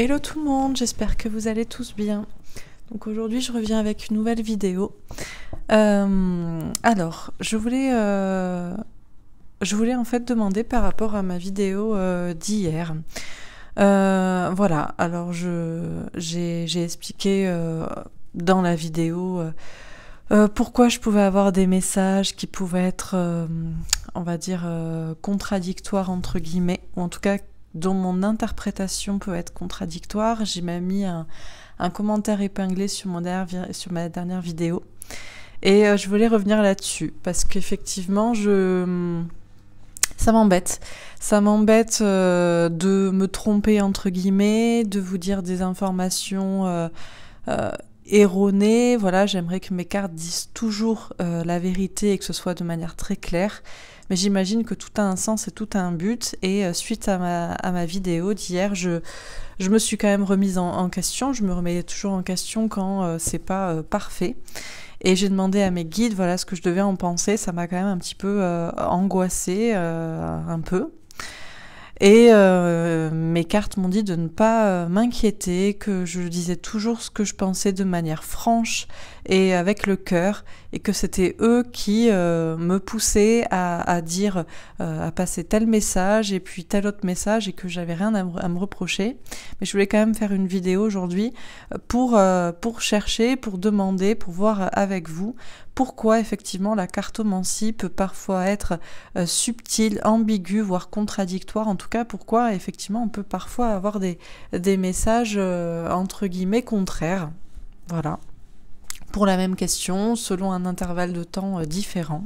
Hello tout le monde, j'espère que vous allez tous bien. Donc aujourd'hui je reviens avec une nouvelle vidéo. Euh, alors, je voulais, euh, je voulais en fait demander par rapport à ma vidéo euh, d'hier. voilà, alors j'ai expliqué dans la vidéo pourquoi je pouvais avoir des messages qui pouvaient être, on va dire, contradictoires entre guillemets, ou en tout cas dont mon interprétation peut être contradictoire. J'ai même mis un, commentaire épinglé sur, mon sur ma dernière vidéo. Et euh, je voulais revenir là-dessus parce qu'effectivement, je... ça m'embête. Ça m'embête euh, de me tromper entre guillemets, de vous dire des informations euh, erronées. Voilà, j'aimerais que mes cartes disent toujours la vérité et que ce soit de manière très claire. Mais j'imagine que tout a un sens et tout a un but. Et euh, suite à ma, vidéo d'hier, je, me suis quand même remise en, question. Je me remets toujours en question quand euh, c'est pas euh, parfait. Et j'ai demandé à mes guides voilà ce que je devais en penser. Ça m'a quand même un petit peu angoissée, un peu. Et mes cartes m'ont dit de ne pas m'inquiéter, que je disais toujours ce que je pensais de manière franche et avec le cœur, et que c'était eux qui euh, me poussaient à, dire, à passer tel message et puis tel autre message, et que j'avais rien à, me reprocher. Mais je voulais quand même faire une vidéo aujourd'hui pour, pour chercher, pour demander, pour voir avec vous pourquoi effectivement la cartomancie peut parfois être euh, subtile, ambiguë, voire contradictoire. En tout cas, pourquoi effectivement on peut parfois avoir des, des messages euh, entre guillemets contraires. Voilà. Pour la même question, selon un intervalle de temps euh, différent.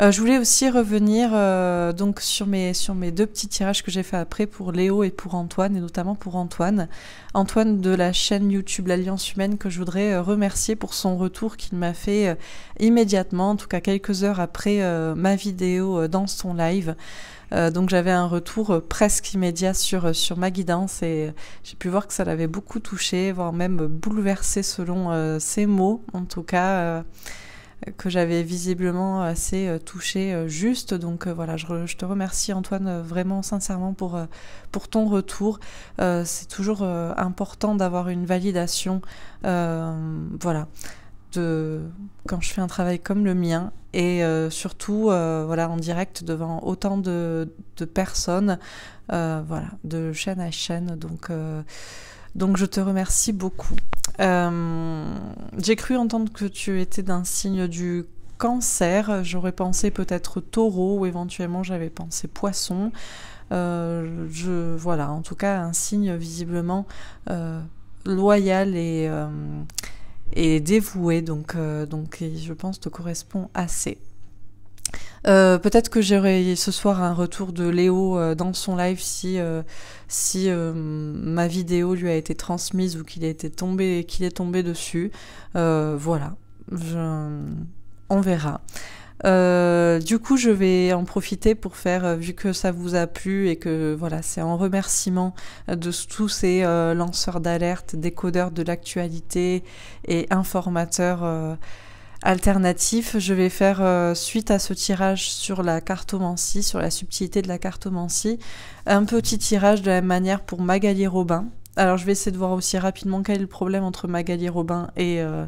Euh, je voulais aussi revenir euh, donc sur mes, deux petits tirages que j'ai fait après pour Léo et pour Antoine, et notamment pour Antoine. Antoine de la chaîne YouTube L'Alliance Humaine que je voudrais remercier pour son retour qu'il m'a fait immédiatement, en tout cas quelques heures après ma vidéo dans son live. Donc j'avais un retour presque immédiat sur, sur ma guidance et j'ai pu voir que ça l'avait beaucoup touché, voire même bouleversé selon ses mots. En tout cas, que j'avais visiblement assez euh, touché euh, juste. Donc euh, voilà, je, te remercie Antoine vraiment sincèrement pour, pour ton retour. c'est toujours important d'avoir une validation. voilà. De, quand je fais un travail comme le mien et surtout voilà en direct devant autant de, personnes voilà de chaîne à chaîne donc donc je te remercie beaucoup. Euh, j'ai cru entendre que tu étais d'un signe du cancer. J'aurais pensé peut-être taureau ou éventuellement j'avais pensé poisson. Euh, je, voilà, en tout cas un signe visiblement euh, loyal et, et dévoué. Donc, donc je pense te correspond assez. Euh, peut-être que j'aurai ce soir un retour de Léo euh, dans son live si, euh, si ma vidéo lui a été transmise ou qu'il été tombé, qu'il est tombé dessus. voilà, on verra. Du coup, je vais en profiter pour faire, vu que ça vous a plu et que voilà, c'est en remerciement de tous ces lanceurs d'alerte, décodeurs de l'actualité et informateurs alternatif, je vais faire euh, suite à ce tirage sur la cartomancie, sur la subtilité de la cartomancie, un petit tirage de la même manière pour Magali Robin. Alors je vais essayer de voir aussi rapidement quel est le problème entre Magali Robin et, euh,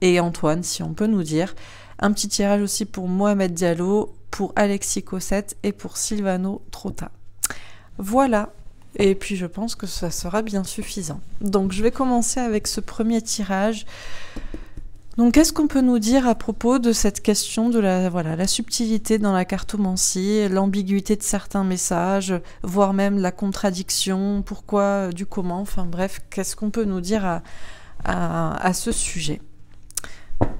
et Antoine, si on peut nous dire. Un petit tirage aussi pour Mohamed Diallo, pour Alexis Cossette et pour Silvano Trotta. Voilà, et puis je pense que ça sera bien suffisant. Donc je vais commencer avec ce premier tirage. Donc, qu'est-ce qu'on peut nous dire à propos de cette question de la, voilà, la subtilité dans la cartomancie, l'ambiguïté de certains messages, voire même la contradiction, pourquoi, du comment, enfin bref, qu'est-ce qu'on peut nous dire à, à, ce sujet?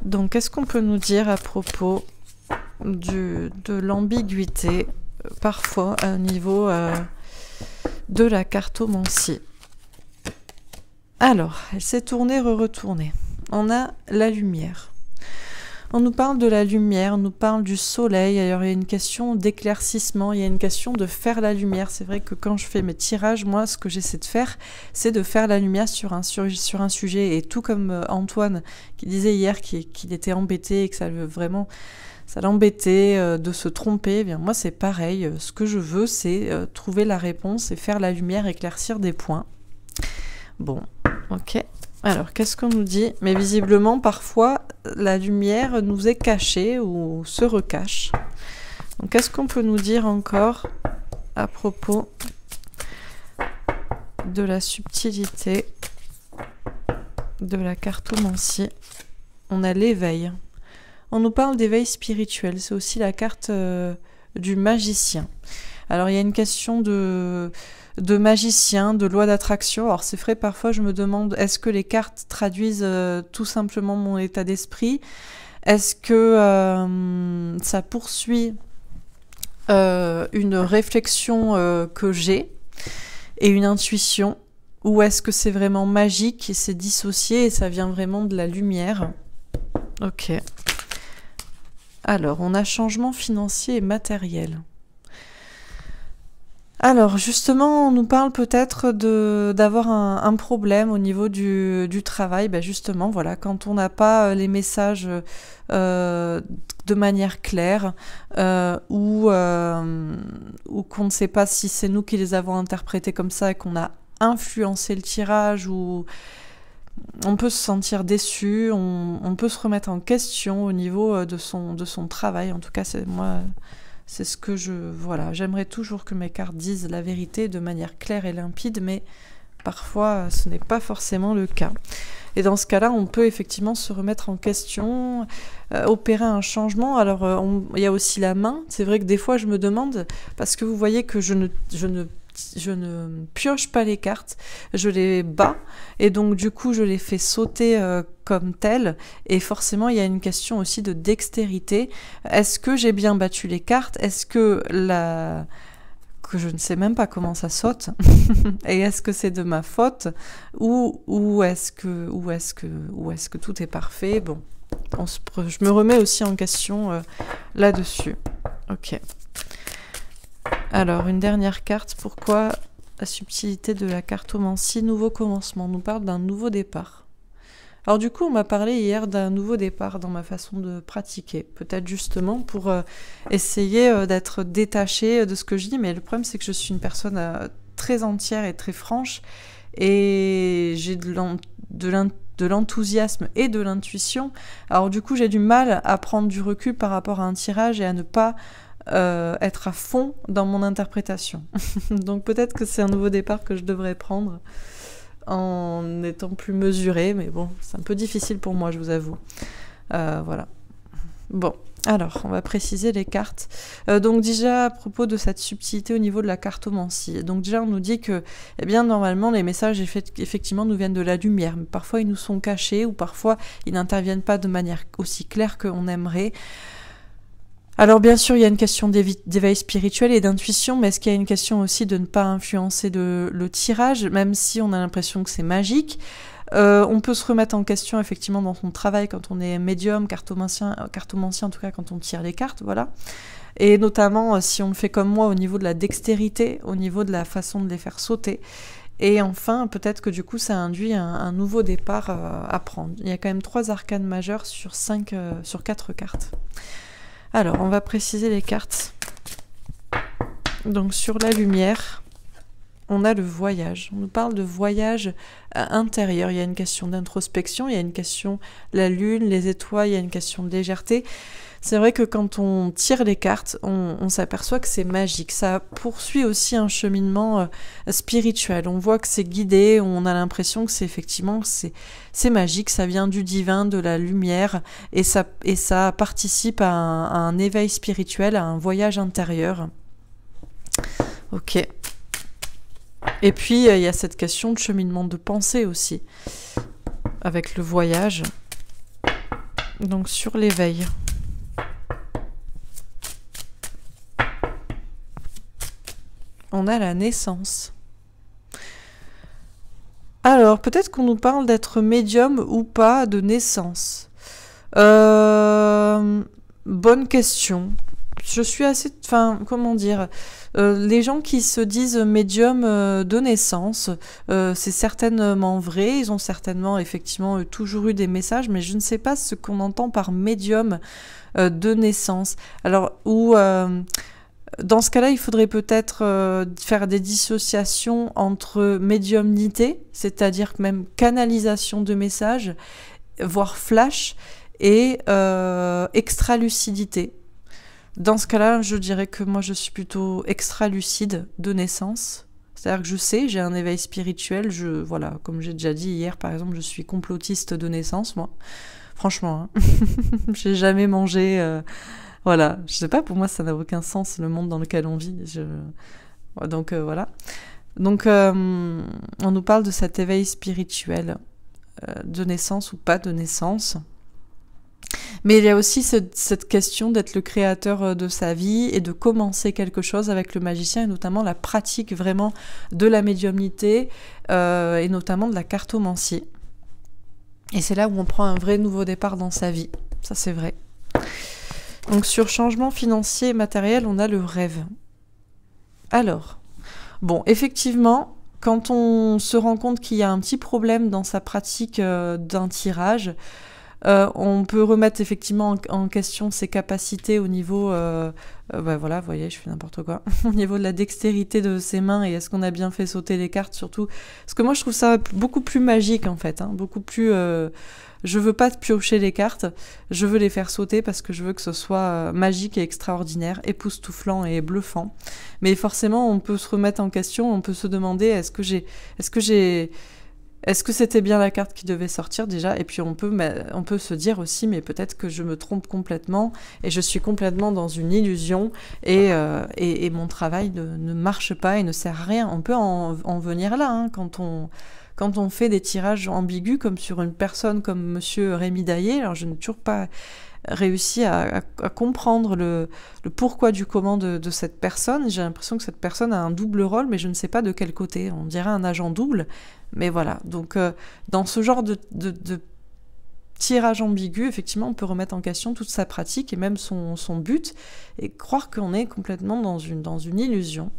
Donc, qu'est-ce qu'on peut nous dire à propos de l'ambiguïté, parfois, au niveau euh, de la cartomancie? Alors, elle s'est tournée, re-retournée on a la lumière. On nous parle de la lumière, on nous parle du soleil. Alors il y a une question d'éclaircissement, il y a une question de faire la lumière. C'est vrai que quand je fais mes tirages, moi, ce que j'essaie de faire, c'est de faire la lumière sur un, sujet. Et tout comme euh, Antoine qui disait hier qu'il était embêté et que ça vraiment l'embêtait euh, de se tromper, eh bien moi c'est pareil. Ce que je veux, c'est euh, trouver la réponse et faire la lumière, éclaircir des points. Bon, ok. Alors, qu'est-ce qu'on nous dit? Mais visiblement, parfois, la lumière nous est cachée ou se recache. Donc, qu'est-ce qu'on peut nous dire encore à propos de la subtilité de la cartomancie? On a l'éveil. On nous parle d'éveil spirituel. C'est aussi la carte euh, du magicien. Alors, il y a une question de de magicien, de loi d'attraction. Alors c'est vrai, parfois je me demande, est-ce que les cartes traduisent euh, tout simplement mon état d'esprit? Est-ce que euh, ça poursuit euh, une réflexion que j'ai et une intuition? Ou est-ce que c'est vraiment magique et c'est dissocié et ça vient vraiment de la lumière? Ok. Alors, on a changement financier et matériel. Alors justement, on nous parle peut-être d'avoir un, problème au niveau du, travail. Ben justement, voilà, quand on n'a pas euh, les messages euh, de manière claire euh, ou, qu'on ne sait pas si c'est nous qui les avons interprétés comme ça et qu'on a influencé le tirage ou on peut se sentir déçu, on, on, peut se remettre en question au niveau de son, de son travail. En tout cas, c'est moi c'est ce que je. Voilà, j'aimerais toujours que mes cartes disent la vérité de manière claire et limpide, mais parfois ce n'est pas forcément le cas. Et dans ce cas-là, on peut effectivement se remettre en question, euh, opérer un changement. Alors, euh, il y a aussi la main. C'est vrai que des fois, je me demande, parce que vous voyez que je ne, je ne je ne pioche pas les cartes, je les bats et donc du coup je les fais sauter euh, comme telles et forcément il y a une question aussi de dextérité. Est-ce que j'ai bien battu les cartes? Est-ce que la que je ne sais même pas comment ça saute? Et est-ce que c'est de ma faute? Ou, ou est-ce que ou est-ce que ou est-ce que tout est parfait? Bon, je me remets aussi en question euh, là-dessus. Ok. Alors, une dernière carte. Pourquoi la subtilité de la cartomancie Nouveau commencement? Nous parle d'un nouveau départ. Alors du coup, on m'a parlé hier d'un nouveau départ dans ma façon de pratiquer. Peut-être justement pour euh, essayer euh, d'être détaché de ce que je dis. Mais le problème, c'est que je suis une personne euh, très entière et très franche. Et j'ai de l'enthousiasme et de l'intuition. Alors du coup, j'ai du mal à prendre du recul par rapport à un tirage et à ne pas euh, être à fond dans mon interprétation. Donc peut-être que c'est un nouveau départ que je devrais prendre en étant plus mesuré, mais bon, c'est un peu difficile pour moi, je vous avoue. Euh, voilà. Bon, alors, on va préciser les cartes. Euh, donc déjà, à propos de cette subtilité au niveau de la cartomancie. Donc déjà, on nous dit que, eh bien, normalement, les messages, effectivement, nous viennent de la lumière. Mais parfois, ils nous sont cachés ou parfois, ils n'interviennent pas de manière aussi claire qu'on aimerait. Alors bien sûr, il y a une question d'éveil spirituel et d'intuition, mais est-ce qu'il y a une question aussi de ne pas influencer le tirage, même si on a l'impression que c'est magique? Euh, on peut se remettre en question effectivement dans son travail quand on est médium, cartomancien, cartomancien en tout cas quand on tire les cartes, voilà. Et notamment euh, si on le fait comme moi au niveau de la dextérité, au niveau de la façon de les faire sauter. Et enfin, peut-être que du coup, ça induit un, nouveau départ euh, à prendre. Il y a quand même trois arcanes majeures sur cinq, sur quatre cartes. Alors, on va préciser les cartes. Donc, sur la lumière, on a le voyage. On nous parle de voyage intérieur. Il y a une question d'introspection, il y a une question la lune, les étoiles, il y a une question de légèreté. C'est vrai que quand on tire les cartes, on, s'aperçoit que c'est magique. Ça poursuit aussi un cheminement euh, spirituel. On voit que c'est guidé, on a l'impression que c'est effectivement c'est magique, ça vient du divin, de la lumière, et ça et ça participe à un, éveil spirituel, à un voyage intérieur. Ok. Et puis il y a cette question de cheminement de pensée aussi, avec le voyage. Donc sur l'éveil. on a la naissance. Alors, peut-être qu'on nous parle d'être médium ou pas de naissance. Euh, bonne question. Je suis assez... Enfin, comment dire euh, Les gens qui se disent médium euh, de naissance, c'est certainement vrai. Ils ont certainement, effectivement, toujours eu des messages, mais je ne sais pas ce qu'on entend par médium de naissance. Alors, ou dans ce cas-là, il faudrait peut-être euh, faire des dissociations entre médiumnité, c'est-à-dire même canalisation de messages, voire flash, et euh, extra-lucidité. Dans ce cas-là, je dirais que moi, je suis plutôt extra-lucide de naissance. C'est-à-dire que je sais, j'ai un éveil spirituel. Je, voilà, comme j'ai déjà dit hier, par exemple, je suis complotiste de naissance, moi. Franchement, hein. j'ai jamais mangé. Euh, voilà, je sais pas, pour moi, ça n'a aucun sens le monde dans lequel on vit. Donc euh, voilà. Donc euh, on nous parle de cet éveil spirituel, de naissance ou pas de naissance. Mais il y a aussi cette question d'être le créateur euh, de sa vie et de commencer quelque chose avec le magicien et notamment la pratique vraiment de la médiumnité euh, et notamment de la cartomancie. Et c'est là où on prend un vrai nouveau départ dans sa vie. Ça c'est vrai. Donc sur changement financier et matériel, on a le rêve. Alors, bon, effectivement, quand on se rend compte qu'il y a un petit problème dans sa pratique euh, d'un tirage, euh, on peut remettre effectivement en, question ses capacités au niveau, euh, euh, bah voilà, vous voyez, je fais n'importe quoi, au niveau de la dextérité de ses mains et est-ce qu'on a bien fait sauter les cartes surtout. Parce que moi je trouve ça beaucoup plus magique en fait, hein, beaucoup plus. je veux pas piocher les cartes, je veux les faire sauter parce que je veux que ce soit magique et extraordinaire, époustouflant et bluffant. Mais forcément, on peut se remettre en question, on peut se demander est-ce que j'ai, est-ce que j'ai est-ce que c'était bien la carte qui devait sortir déjà? Et puis on peut, on peut se dire aussi, mais peut-être que je me trompe complètement et je suis complètement dans une illusion et, euh, et, mon travail ne, marche pas et ne sert à rien. On peut en, venir là hein, quand on quand on fait des tirages ambigus comme sur une personne comme Monsieur Rémi Daillé. Alors je n'ai toujours pas réussi à, comprendre le, pourquoi du comment de, cette personne. J'ai l'impression que cette personne a un double rôle, mais je ne sais pas de quel côté. On dirait un agent double, mais voilà. Donc, euh, dans ce genre de, tirage ambigu, effectivement, on peut remettre en question toute sa pratique et même son, but, et croire qu'on est complètement dans une, dans une illusion.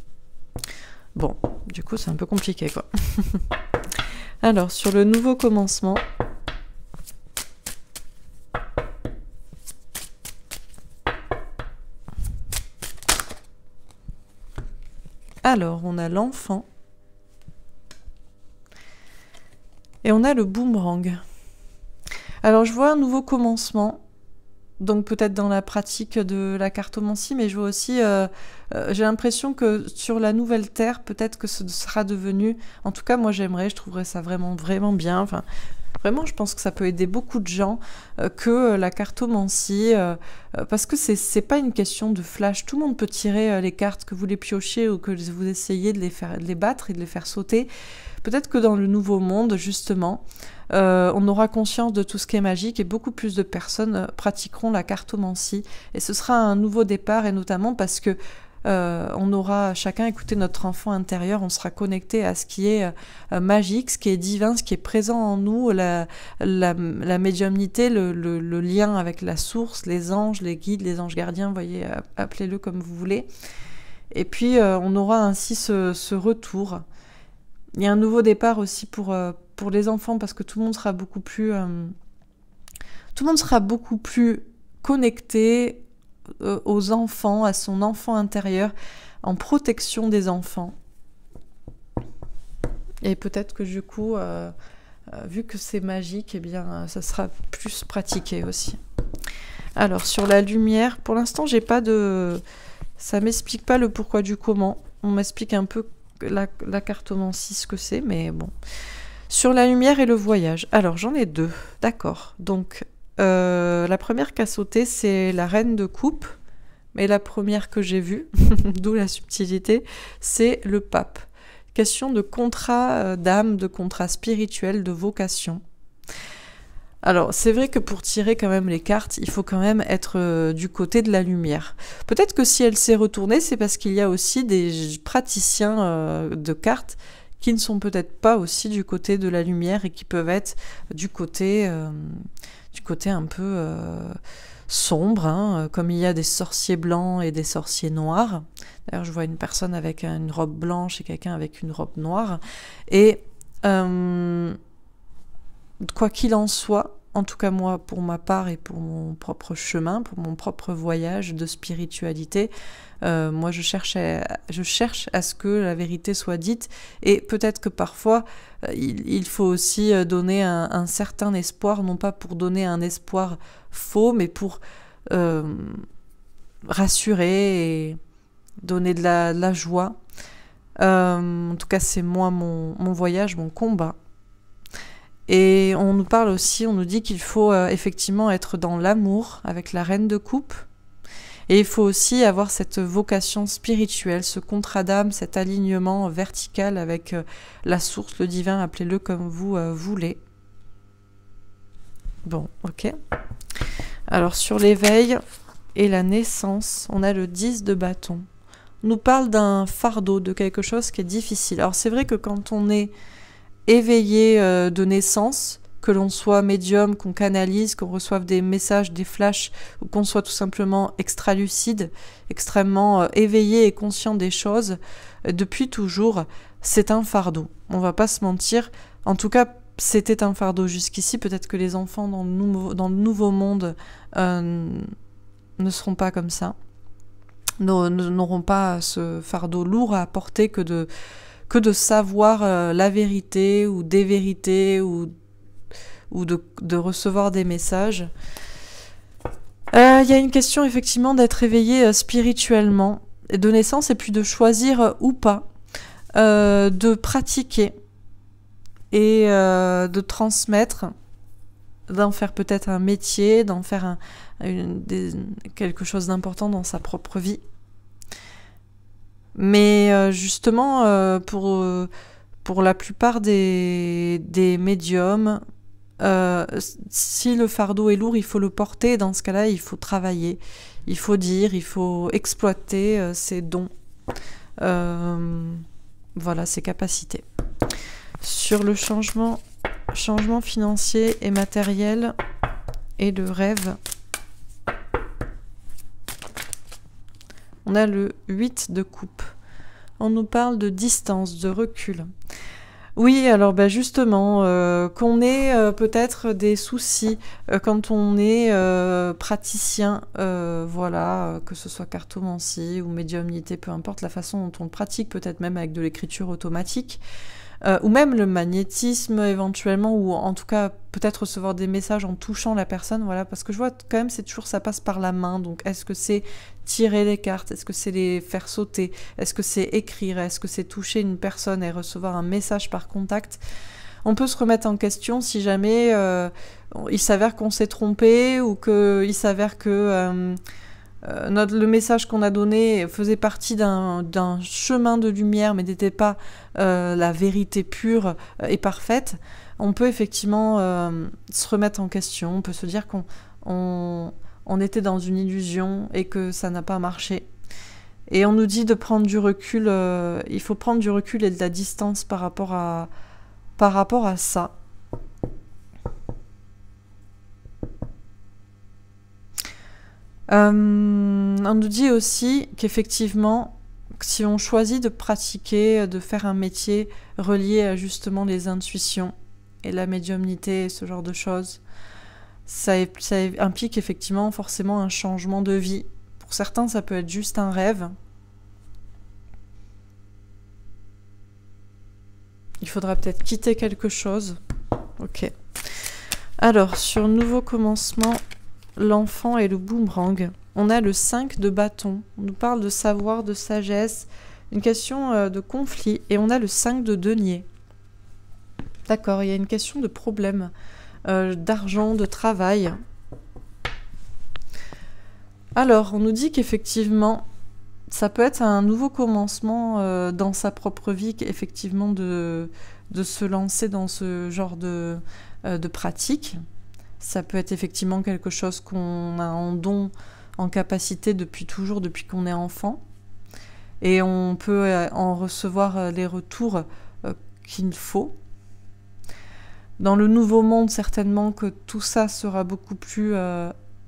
Bon, du coup, c'est un peu compliqué, quoi. Alors, sur le nouveau commencement, Alors, on a l'enfant. Et on a le boomerang. Alors, je vois un nouveau commencement. Donc peut-être dans la pratique de la cartomancie, mais je vois aussi, euh, euh, j'ai l'impression que sur la nouvelle terre, peut-être que ce sera devenu, en tout cas moi j'aimerais, je trouverais ça vraiment vraiment bien. Vraiment, je pense que ça peut aider beaucoup de gens euh, que euh, la cartomancie, euh, parce que c'est pas une question de flash. Tout le monde peut tirer les cartes, que vous les piochiez ou que vous essayez de les, faire, les battre et de les faire sauter. Peut-être que dans le nouveau monde, justement, on aura conscience de tout ce qui est magique et beaucoup plus de personnes pratiqueront la cartomancie. Et ce sera un nouveau départ, et notamment parce que euh, on aura chacun écouté notre enfant intérieur, on sera connecté à ce qui est euh, magique, ce qui est divin, ce qui est présent en nous, la, médiumnité, le, lien avec la source, les anges, les guides, les anges gardiens, voyez, appelez-le comme vous voulez. Et puis euh, on aura ainsi ce, retour. Il y a un nouveau départ aussi pour, pour les enfants parce que tout le monde sera beaucoup plus tout le monde sera beaucoup plus connecté euh, aux enfants, à son enfant intérieur, en protection des enfants. Et peut-être que du coup, euh, euh, vu que c'est magique, eh bien, ça sera plus pratiqué aussi. Alors sur la lumière, pour l'instant, j'ai pas de, ça m'explique pas le pourquoi du comment. On m'explique un peu la, la cartomancie ce que c'est, mais bon. Sur la lumière et le voyage. Alors j'en ai deux, d'accord. Donc euh, la première qui a sauté, c'est la reine de coupe. Mais la première que j'ai vue, d'où la subtilité, c'est le pape. Question de contrat euh, d'âme, de contrat spirituel, de vocation. Alors, c'est vrai que pour tirer quand même les cartes, il faut quand même être euh, du côté de la lumière. Peut-être que si elle s'est retournée, c'est parce qu'il y a aussi des praticiens de cartes qui ne sont peut-être pas aussi du côté de la lumière et qui peuvent être du côté du côté un peu euh, sombre, hein, euh, comme il y a des sorciers blancs et des sorciers noirs. D'ailleurs, je vois une personne avec une robe blanche et quelqu'un avec une robe noire. Et euh, quoi qu'il en soit, en tout cas moi pour ma part et pour mon propre chemin, pour mon propre voyage de spiritualité, euh, moi je cherche, à, ce que la vérité soit dite et peut-être que parfois euh, il, faut aussi euh, donner un, certain espoir, non pas pour donner un espoir faux, mais pour rassurer et donner de la, joie. en tout cas c'est moi mon, mon voyage, mon combat. Et on nous parle aussi, on nous dit qu'il faut effectivement être dans l'amour avec la reine de coupe. Et il faut aussi avoir cette vocation spirituelle, ce contrat d'âme, cet alignement vertical avec euh, la source, le divin, appelez-le comme vous euh, voulez. Bon, ok. Alors sur l'éveil et la naissance, on a le 10 de bâton. On nous parle d'un fardeau, de quelque chose qui est difficile. Alors c'est vrai que quand on est éveillé euh, de naissance, que l'on soit médium, qu'on canalise, qu'on reçoive des messages, des flashs, ou qu'on soit tout simplement extra-lucide, extrêmement euh, éveillé et conscient des choses, euh, depuis toujours, c'est un fardeau. On va pas se mentir. En tout cas, c'était un fardeau jusqu'ici. Peut-être que les enfants dans le, nouveau, monde ne seront pas comme ça, n'auront pas ce fardeau lourd à porter que de que de savoir euh, la vérité ou des vérités ou, ou de, recevoir des messages. Euh, il y a une question effectivement d'être éveillé euh, spirituellement et de naissance et puis de choisir ou pas de pratiquer et de transmettre, d'en faire peut-être un métier, d'en faire quelque chose d'important dans sa propre vie. Mais euh, justement, euh, pour, euh, pour la plupart des, des médiums, si le fardeau est lourd, il faut le porter. Dans ce cas-là, il faut travailler, il faut dire, il faut exploiter ses dons. voilà, ses capacités. Sur le changement, changement financier et matériel et le rêve, on a le 8 de coupe. On nous parle de distance, de recul. Oui, alors bah justement, euh, qu'on ait euh, peut-être des soucis euh, quand on est praticien, voilà, que ce soit cartomancie ou médiumnité, peu importe la façon dont on le pratique, peut-être même avec de l'écriture automatique. Euh, ou même le magnétisme éventuellement, ou en tout cas peut-être recevoir des messages en touchant la personne, voilà, parce que je vois quand même c'est toujours ça passe par la main, donc est-ce que c'est tirer les cartes, est-ce que c'est les faire sauter, est-ce que c'est écrire, est-ce que c'est toucher une personne et recevoir un message par contact? On peut se remettre en question si jamais euh, il s'avère qu'on s'est trompé ou qu'il s'avère que euh, notre, le message qu'on a donné faisait partie d'un chemin de lumière, mais n'était pas euh, la vérité pure euh, et parfaite, on peut effectivement se remettre en question, on peut se dire qu'on on, était dans une illusion et que ça n'a pas marché. Et on nous dit de prendre du recul, il faut prendre du recul et de la distance par rapport à, par rapport à ça. Euh, on nous dit aussi qu'effectivement, si on choisit de pratiquer, de faire un métier relié à justement les intuitions et la médiumnité, ce genre de choses, ça, ça implique effectivement forcément un changement de vie. Pour certains, ça peut être juste un rêve. Il faudra peut-être quitter quelque chose. Ok. Alors, sur nouveau commencement, l'enfant et le boomerang. On a le 5 de bâton. On nous parle de savoir, de sagesse, une question euh, de conflit. Et on a le 5 de denier. D'accord, il y a une question de problème, euh, d'argent, de travail. Alors, on nous dit qu'effectivement, ça peut être un nouveau commencement euh, dans sa propre vie, effectivement, de, se lancer dans ce genre de, de pratique. Ça peut être effectivement quelque chose qu'on a en don, en capacité depuis toujours, depuis qu'on est enfant. Et on peut euh, en recevoir euh, les retours euh, qu'il faut. Dans le nouveau monde, certainement que tout ça sera beaucoup plus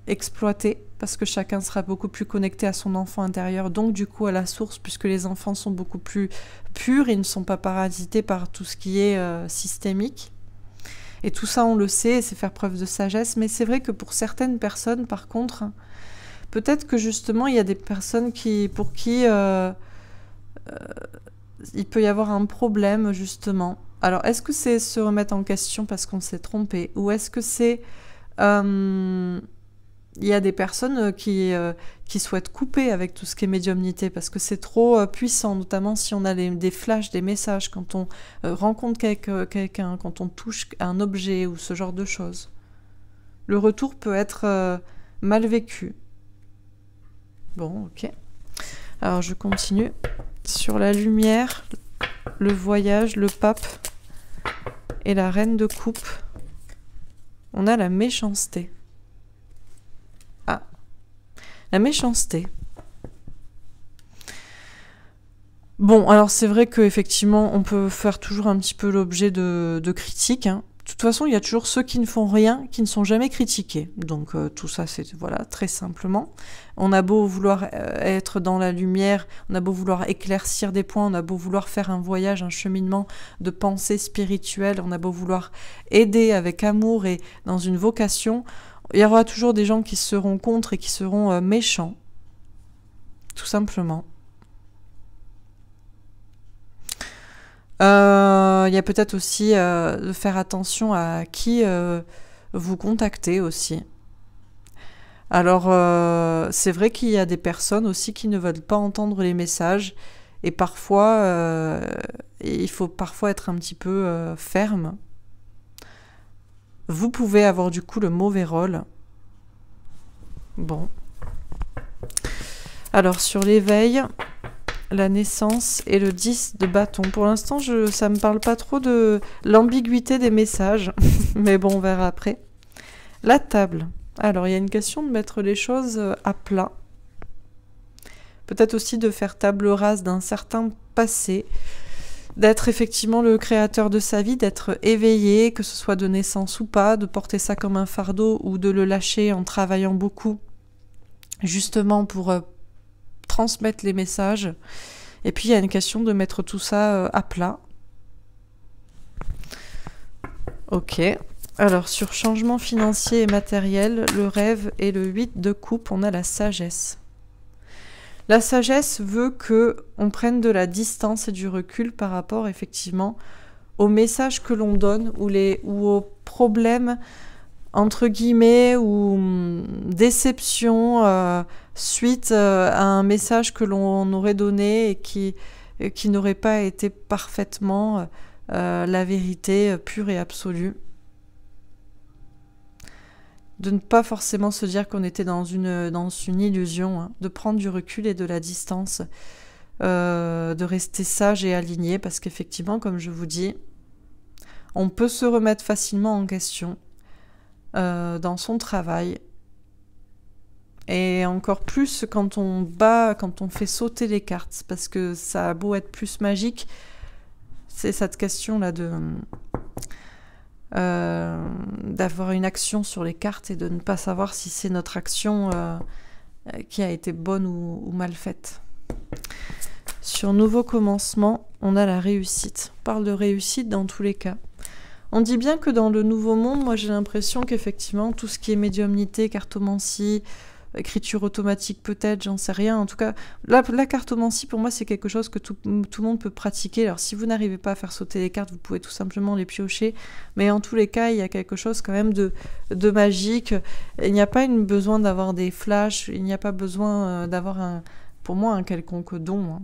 exploité parce que chacun sera beaucoup plus connecté à son enfant intérieur, donc du coup à la source, puisque les enfants sont beaucoup plus purs, ils ne sont pas parasités par tout ce qui est systémique. Et tout ça, on le sait, c'est faire preuve de sagesse. Mais c'est vrai que pour certaines personnes, par contre, peut-être que justement, il y a des personnes qui, pour qui euh, euh, il peut y avoir un problème, justement. Alors, est-ce que c'est se remettre en question parce qu'on s'est trompé? Ou est-ce que c'est... Euh, il y a des personnes euh, qui, euh, qui souhaitent couper avec tout ce qui est médiumnité parce que c'est trop puissant, notamment si on a des flashs, des messages, quand on rencontre quelqu'un, quand on touche un objet ou ce genre de choses. Le retour peut être mal vécu. Bon, ok. Alors je continue. Sur la lumière, le voyage, le pape et la reine de coupe. On a la méchanceté. La méchanceté. Bon, alors c'est vrai qu'effectivement, on peut faire toujours un petit peu l'objet de, critiques. Hein. De toute façon, il y a toujours ceux qui ne font rien, qui ne sont jamais critiqués. Donc euh, tout ça, c'est voilà, très simplement. On a beau vouloir euh, être dans la lumière, on a beau vouloir éclaircir des points, on a beau vouloir faire un voyage, un cheminement de pensée spirituelle, on a beau vouloir aider avec amour et dans une vocation, il y aura toujours des gens qui seront contre et qui seront euh, méchants. Tout simplement. Euh, il y a peut-être aussi euh, de faire attention à qui vous contactez aussi. Alors, c'est vrai qu'il y a des personnes aussi qui ne veulent pas entendre les messages et parfois, il faut parfois être un petit peu ferme. Vous pouvez avoir du coup le mauvais rôle. Bon. Alors, sur l'éveil, la naissance et le 10 de bâton. Pour l'instant, ça me parle pas trop de l'ambiguïté des messages, mais bon, on verra après. La table. Alors, il y a une question de mettre les choses à plat. Peut-être aussi de faire table rase d'un certain passé, d'être effectivement le créateur de sa vie, d'être éveillé, que ce soit de naissance ou pas, de porter ça comme un fardeau ou de le lâcher en travaillant beaucoup, justement pour euh, transmettre les messages. Et puis il y a une question de mettre tout ça euh, à plat. Ok. Alors sur changement financier et matériel, le rêve et le 8 de coupe, on a la sagesse. La sagesse veut que on prenne de la distance et du recul par rapport effectivement aux messages que l'on donne ou, aux problèmes entre guillemets ou hum, déception euh, suite euh, à un message que l'on aurait donné et qui, qui n'aurait pas été parfaitement euh, la vérité pure et absolue. De ne pas forcément se dire qu'on était dans une, dans une illusion, hein. de prendre du recul et de la distance, de rester sage et aligné, parce qu'effectivement, comme je vous dis, on peut se remettre facilement en question euh, dans son travail. Et encore plus quand on bat, quand on fait sauter les cartes, parce que ça a beau être plus magique, c'est cette question-là de euh, d'avoir une action sur les cartes et de ne pas savoir si c'est notre action euh, qui a été bonne ou, ou, mal faite. Sur nouveau commencement, on a la réussite. On parle de réussite dans tous les cas. On dit bien que dans le Nouveau Monde, moi j'ai l'impression qu'effectivement tout ce qui est médiumnité, cartomancie, écriture automatique peut-être, j'en sais rien. En tout cas, la, cartomancie pour moi c'est quelque chose que tout, le monde peut pratiquer. Alors si vous n'arrivez pas à faire sauter les cartes, vous pouvez tout simplement les piocher. Mais en tous les cas, il y a quelque chose quand même de, magique. Il n'y a pas besoin d'avoir des flashs, il n'y a pas besoin euh, d'avoir un, pour moi un quelconque don. Hein.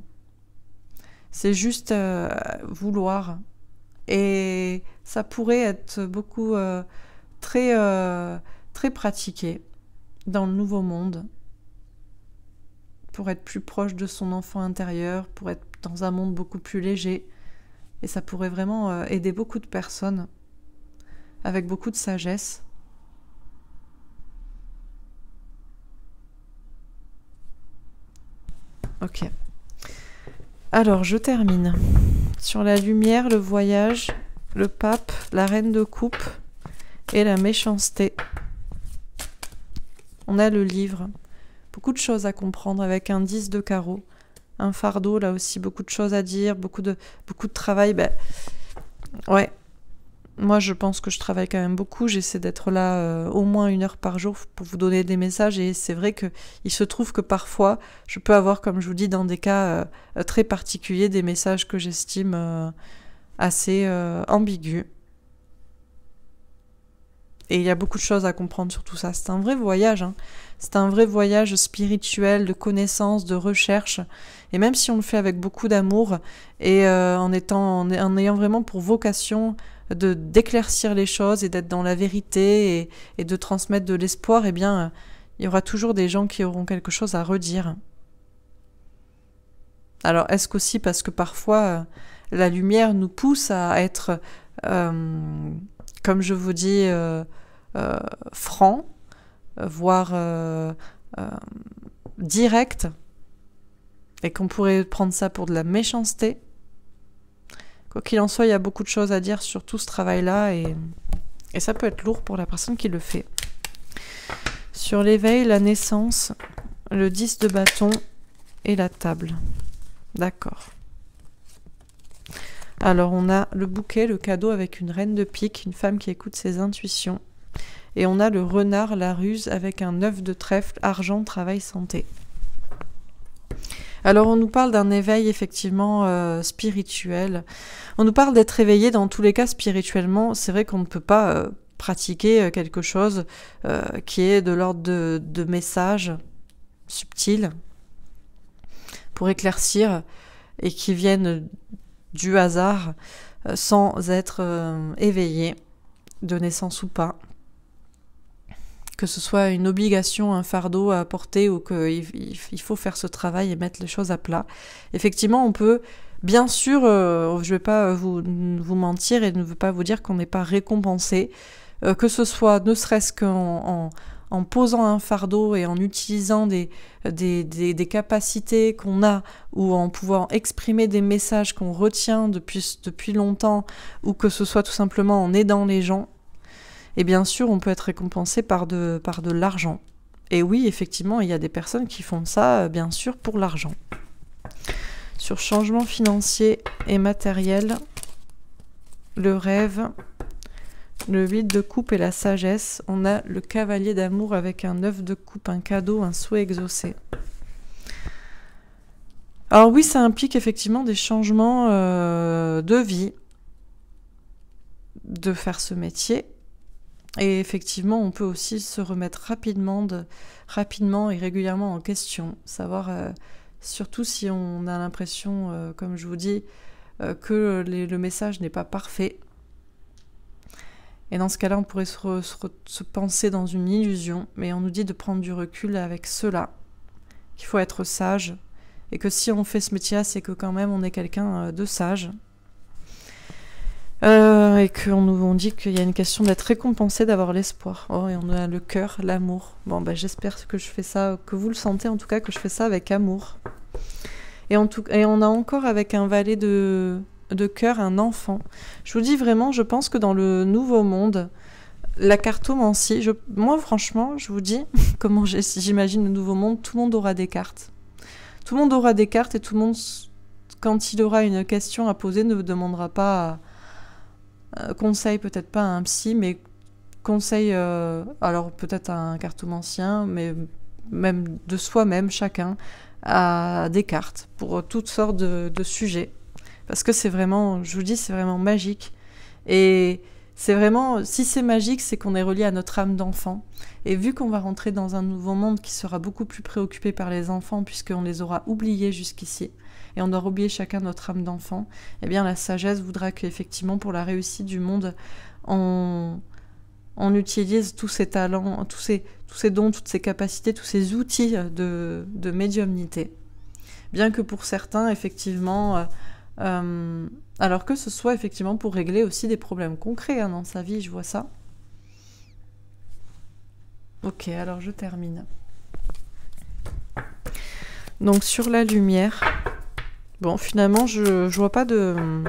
C'est juste euh, vouloir. Et ça pourrait être beaucoup euh, très, très pratiqué dans le nouveau monde pour être plus proche de son enfant intérieur, pour être dans un monde beaucoup plus léger. Et ça pourrait vraiment euh, aider beaucoup de personnes avec beaucoup de sagesse. Ok. Alors, je termine. Sur la lumière, le voyage, le pape, la reine de coupe et la méchanceté. On a le livre. Beaucoup de choses à comprendre avec un 10 de carreau. Un fardeau, là aussi, beaucoup de choses à dire, beaucoup de, beaucoup de travail. Ben, ouais. moi, je pense que je travaille quand même beaucoup. J'essaie d'être là euh, au moins une heure par jour pour vous donner des messages. Et c'est vrai que il se trouve que parfois, je peux avoir, comme je vous dis, dans des cas euh, très particuliers, des messages que j'estime euh, assez ambigus. Et il y a beaucoup de choses à comprendre sur tout ça. C'est un vrai voyage. Hein. C'est un vrai voyage spirituel, de connaissance, de recherche. Et même si on le fait avec beaucoup d'amour et en, étant, en ayant vraiment pour vocation de d'éclaircir les choses et d'être dans la vérité et, de transmettre de l'espoir, eh bien, il y aura toujours des gens qui auront quelque chose à redire. Alors, est-ce qu'aussi parce que parfois euh, la lumière nous pousse à être, euh, comme je vous dis, euh, franc, voire direct, et qu'on pourrait prendre ça pour de la méchanceté Quoi qu'il en soit, il y a beaucoup de choses à dire sur tout ce travail-là et, ça peut être lourd pour la personne qui le fait. Sur l'éveil, la naissance, le 10 de bâton et la table. D'accord. Alors on a le bouquet, le cadeau avec une reine de pique, une femme qui écoute ses intuitions. Et on a le renard, la ruse avec un œuf de trèfle, argent, travail, santé. Alors on nous parle d'un éveil effectivement euh, spirituel. On nous parle d'être éveillé dans tous les cas spirituellement. C'est vrai qu'on ne peut pas euh, pratiquer euh, quelque chose qui est de l'ordre de, de messages subtils pour éclaircir et qui viennent du hasard sans être éveillé de naissance ou pas que ce soit une obligation, un fardeau à porter ou qu'il il faut faire ce travail et mettre les choses à plat. Effectivement, on peut, bien sûr, euh, je ne vais pas vous, mentir et ne veux pas vous dire qu'on n'est pas récompensé, euh, que ce soit ne serait-ce qu'en en, posant un fardeau et en utilisant des, capacités qu'on a ou en pouvant exprimer des messages qu'on retient depuis, depuis longtemps ou que ce soit tout simplement en aidant les gens, et bien sûr, on peut être récompensé par de, par de l'argent. Et oui, effectivement, il y a des personnes qui font ça, euh, bien sûr, pour l'argent. Sur changement financier et matériel, le rêve, le vide de coupe et la sagesse, on a le cavalier d'amour avec un œuf de coupe, un cadeau, un souhait exaucé. Alors oui, ça implique effectivement des changements euh, de vie, de faire ce métier, et effectivement, on peut aussi se remettre rapidement, de, rapidement et régulièrement en question, savoir euh, surtout si on a l'impression, euh, comme je vous dis, euh, que le message n'est pas parfait. Et dans ce cas-là, on pourrait se, se, penser dans une illusion, mais on nous dit de prendre du recul avec cela, qu'il faut être sage, et que si on fait ce métier-là, c'est que quand même on est quelqu'un de sage, euh, et qu'on nous dit qu'il y a une question d'être récompensé, d'avoir l'espoir. Oh, et on a le cœur, l'amour. Bon, ben, j'espère que je fais ça, que vous le sentez en tout cas, que je fais ça avec amour. Et, en tout, et on a encore avec un valet de, de cœur un enfant. Je vous dis vraiment, je pense que dans le nouveau monde, la cartomancie, je, moi franchement, je vous dis, comment j'imagine le nouveau monde, tout le monde aura des cartes. Tout le monde aura des cartes et tout le monde, quand il aura une question à poser, ne demandera pas à conseil peut-être pas à un psy, mais conseil, euh, alors peut-être à un cartomancien, mais même de soi-même, chacun, à des cartes pour toutes sortes de, sujets. Parce que c'est vraiment, je vous dis, c'est vraiment magique. Et c'est vraiment, si c'est magique, c'est qu'on est relié à notre âme d'enfant. Et vu qu'on va rentrer dans un nouveau monde qui sera beaucoup plus préoccupé par les enfants, puisqu'on les aura oubliés jusqu'ici, et on doit oublier chacun notre âme d'enfant, eh bien la sagesse voudra qu'effectivement pour la réussite du monde, on, utilise tous ces talents, tous ces, dons, toutes ces capacités, tous ces outils de, de médiumnité. Bien que pour certains, effectivement, euh, euh, alors que ce soit effectivement pour régler aussi des problèmes concrets hein, dans sa vie, je vois ça. Ok, alors je termine. Donc sur la lumière, Bon, finalement, je, je vois pas de. Euh,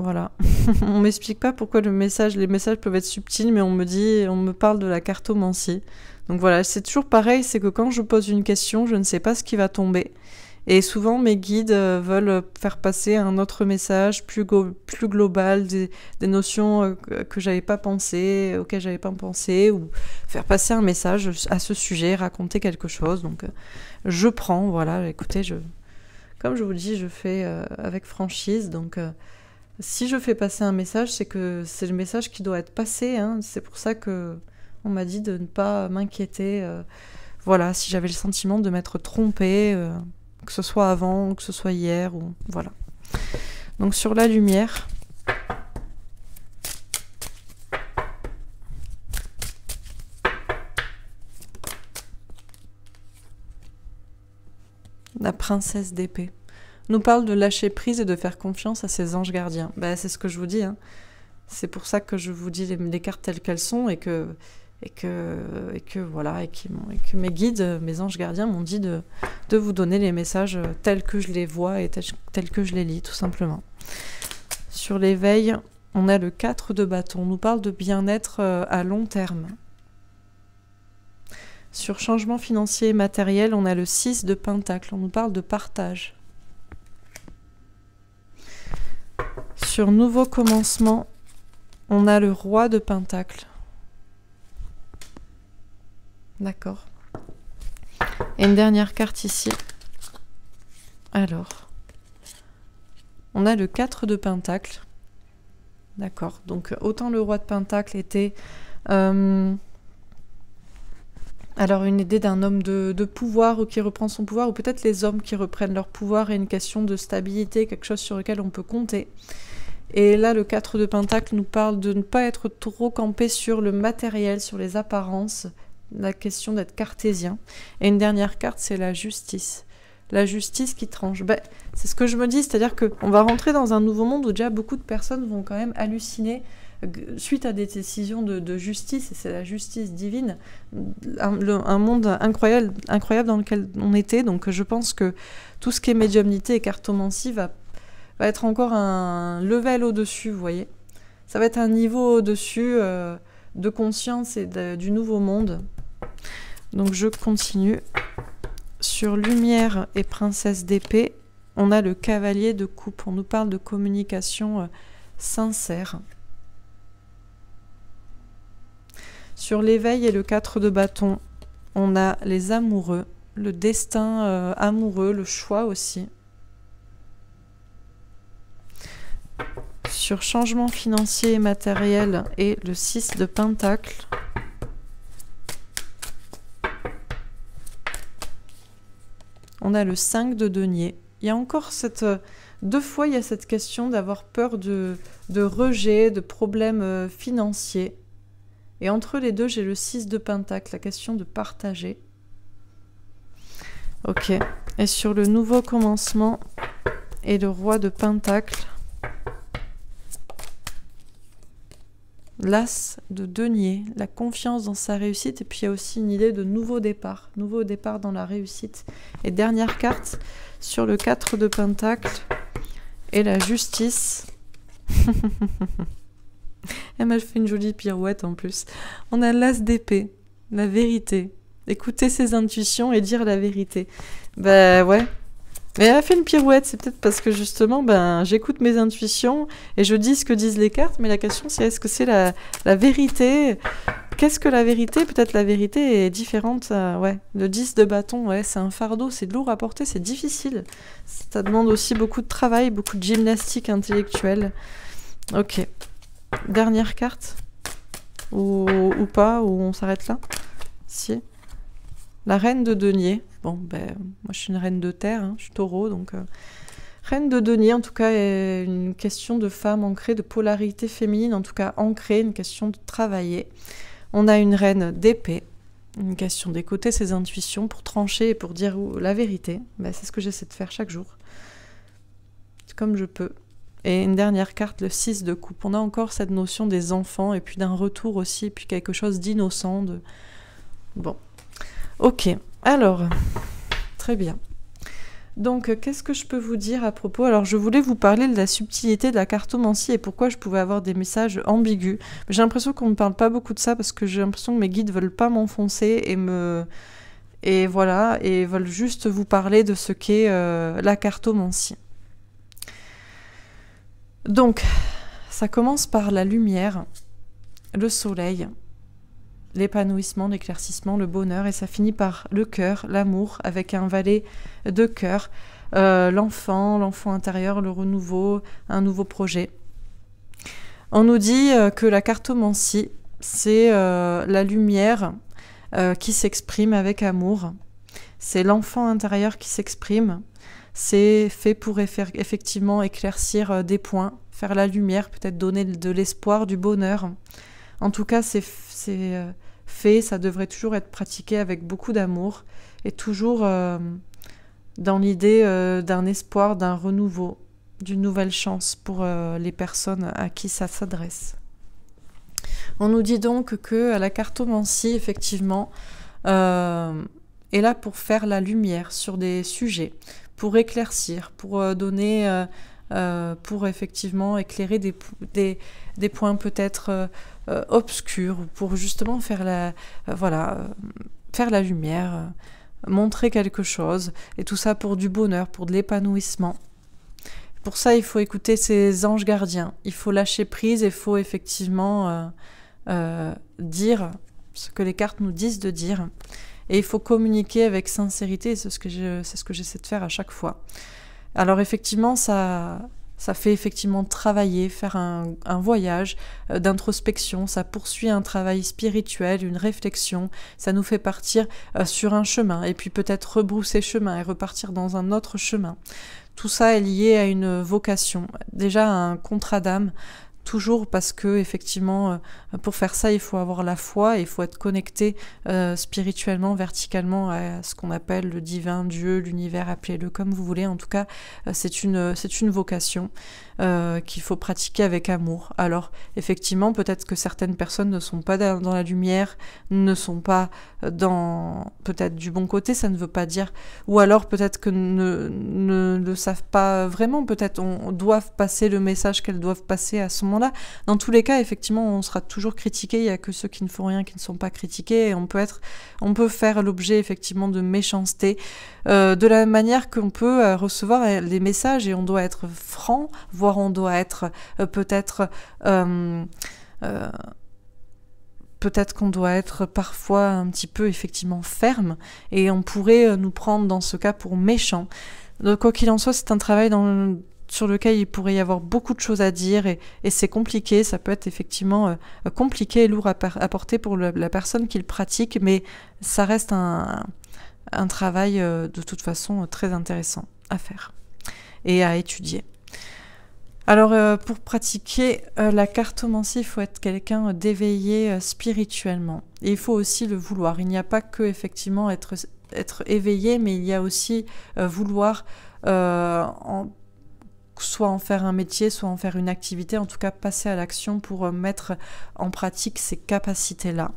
voilà. on m'explique pas pourquoi le message, les messages peuvent être subtils, mais on me dit, on me parle de la cartomancie. Donc voilà, c'est toujours pareil, c'est que quand je pose une question, je ne sais pas ce qui va tomber. Et souvent, mes guides euh, veulent faire passer un autre message plus, plus global, des, notions euh, que j'avais pas pensé, auxquelles j'avais pas pensé, ou faire passer un message à ce sujet, raconter quelque chose. Donc, je prends, voilà, écoutez, je, comme je vous dis, je fais avec franchise. Donc, si je fais passer un message, c'est que c'est le message qui doit être passé. Hein. C'est pour ça que on m'a dit de ne pas m'inquiéter. Euh, voilà, si j'avais le sentiment de m'être trompée, euh, que ce soit avant, que ce soit hier, ou voilà. Donc sur la lumière. La princesse d'épée nous parle de lâcher prise et de faire confiance à ses anges gardiens. Bah, c'est ce que je vous dis. Hein. C'est pour ça que je vous dis les, cartes telles qu'elles sont et que, et que, et que voilà, et, que mes guides, mes anges gardiens m'ont dit de, de, vous donner les messages tels que je les vois et tels, que je les lis, tout simplement. Sur l'éveil, on a le 4 de bâton. On nous parle de bien-être euh, à long terme. Sur changement financier et matériel, on a le 6 de pentacle. On nous parle de partage. Sur Nouveau commencement, on a le roi de Pentacle. D'accord. Et une dernière carte ici. Alors, on a le 4 de Pentacle. D'accord. Donc, autant le roi de Pentacle était... Euh, alors une idée d'un homme de, pouvoir ou qui reprend son pouvoir, ou peut-être les hommes qui reprennent leur pouvoir et une question de stabilité, quelque chose sur lequel on peut compter. Et là, le 4 de Pentacle nous parle de ne pas être trop campé sur le matériel, sur les apparences, la question d'être cartésien. Et une dernière carte, c'est la justice. La justice qui tranche. Ben, c'est ce que je me dis, c'est-à-dire qu'on va rentrer dans un nouveau monde où déjà beaucoup de personnes vont quand même halluciner suite à des décisions de, justice, et c'est la justice divine, un, monde incroyable, incroyable dans lequel on était. Donc je pense que tout ce qui est médiumnité et cartomancie va, être encore un level au-dessus, vous voyez. Ça va être un niveau au-dessus euh, de conscience et du nouveau monde. Donc je continue. Sur lumière et princesse d'épée, on a le cavalier de coupe. On nous parle de communication euh, sincère. Sur l'éveil et le 4 de bâton, on a les amoureux, le destin euh, amoureux, le choix aussi. Sur changement financier et matériel et le 6 de pentacle. On a le 5 de denier. Il y a encore cette... Deux fois, il y a cette question d'avoir peur de, de rejet, de problèmes euh, financiers. Et entre les deux, j'ai le 6 de pentacle, la question de partager. Ok. Et sur le nouveau commencement et le roi de pentacle, l'as de denier, la confiance dans sa réussite. Et puis il y a aussi une idée de nouveau départ, nouveau départ dans la réussite. Et dernière carte, sur le 4 de pentacle et la justice. Elle m'a fait une jolie pirouette en plus. On a l'as d'épée, la vérité. Écouter ses intuitions et dire la vérité. Ben ouais. Mais elle a fait une pirouette, c'est peut-être parce que justement, ben, j'écoute mes intuitions et je dis ce que disent les cartes, mais la question c'est est-ce que c'est la, vérité? Qu'est-ce que la vérité? Peut-être la vérité est différente. ouais, le 10 de bâton, ouais, c'est un fardeau, c'est lourd à porter, c'est difficile. Ça demande aussi beaucoup de travail, beaucoup de gymnastique intellectuelle. Ok. Dernière carte ou, pas, ou on s'arrête là? Si. La reine de denier. Bon, ben, moi je suis une reine de terre, hein, je suis taureau, donc... Euh, reine de denier, en tout cas, est une question de femme ancrée, de polarité féminine, en tout cas ancrée, une question de travailler. On a une reine d'épée, une question d'écouter ses intuitions pour trancher et pour dire la vérité. Ben, c'est ce que j'essaie de faire chaque jour. Comme je peux. Et une dernière carte, le 6 de coupe. On a encore cette notion des enfants et puis d'un retour aussi, puis quelque chose d'innocent. De... Bon. Ok. Alors, très bien. Donc, qu'est-ce que je peux vous dire à propos? Alors, je voulais vous parler de la subtilité de la cartomancie et pourquoi je pouvais avoir des messages ambigus. J'ai l'impression qu'on ne parle pas beaucoup de ça parce que j'ai l'impression que mes guides veulent pas m'enfoncer et me et voilà, et veulent juste vous parler de ce qu'est euh, la cartomancie. Donc, ça commence par la lumière, le soleil, l'épanouissement, l'éclaircissement, le bonheur, et ça finit par le cœur, l'amour, avec un valet de cœur, euh, l'enfant, l'enfant intérieur, le renouveau, un nouveau projet. On nous dit euh, que la cartomancie, c'est euh, la lumière qui s'exprime avec amour. C'est l'enfant intérieur qui s'exprime. C'est fait pour effectivement éclaircir des points, faire la lumière, peut-être donner de l'espoir, du bonheur. En tout cas, c'est fait, ça devrait toujours être pratiqué avec beaucoup d'amour et toujours dans l'idée euh, d'un espoir, d'un renouveau, d'une nouvelle chance pour euh, les personnes à qui ça s'adresse. On nous dit donc que la cartomancie, effectivement, euh, est là pour faire la lumière sur des sujets, pour éclaircir, pour donner, pour effectivement éclairer des, des, des points peut-être obscurs, pour justement faire la, voilà, faire la lumière montrer quelque chose, et tout ça pour du bonheur, pour de l'épanouissement. Pour ça, il faut écouter ses anges gardiens, il faut lâcher prise, il faut effectivement euh, euh, dire ce que les cartes nous disent de dire, et il faut communiquer avec sincérité, c'est ce que j'essaie de faire à chaque fois. Alors effectivement, ça, ça fait effectivement travailler, faire un, voyage euh, d'introspection, ça poursuit un travail spirituel, une réflexion, ça nous fait partir euh, sur un chemin et puis peut-être rebrousser chemin et repartir dans un autre chemin. Tout ça est lié à une vocation, déjà un contrat d'âme, toujours parce que effectivement euh, pour faire ça il faut avoir la foi il faut être connecté euh, spirituellement verticalement à ce qu'on appelle le divin Dieu l'univers appelez-le comme vous voulez. En tout cas euh, c'est une c'est une vocation qu'il faut pratiquer avec amour. Alors effectivement peut-être que certaines personnes ne sont pas dans la lumière ne sont pas dans peut-être du bon côté ça ne veut pas dire ou alors peut-être que ne, ne le savent pas vraiment. Peut-être on, doit passer le message qu'elles doivent passer à ce moment Dans tous les cas, effectivement, on sera toujours critiqué. Il n'y a que ceux qui ne font rien qui ne sont pas critiqués. On peut être, on peut faire l'objet effectivement de méchanceté, euh, de la manière qu'on peut euh, recevoir euh, les messages et on doit être franc, voire on doit être peut-être peut-être qu'on doit être parfois un petit peu effectivement ferme et on pourrait nous prendre dans ce cas pour méchant. Donc, quoi qu'il en soit, c'est un travail dans, sur lequel il pourrait y avoir beaucoup de choses à dire et, c'est compliqué, ça peut être effectivement euh, compliqué et lourd à, porter pour la personne qui le pratique, mais ça reste un, travail euh, de toute façon très intéressant à faire et à étudier. Alors euh, pour pratiquer la cartomancie, il faut être quelqu'un d'éveillé spirituellement. Et il faut aussi le vouloir. Il n'y a pas que effectivement être, être éveillé, mais il y a aussi vouloir en, soit en faire un métier, soit en faire une activité, en tout cas passer à l'action pour euh, mettre en pratique ces capacités-là.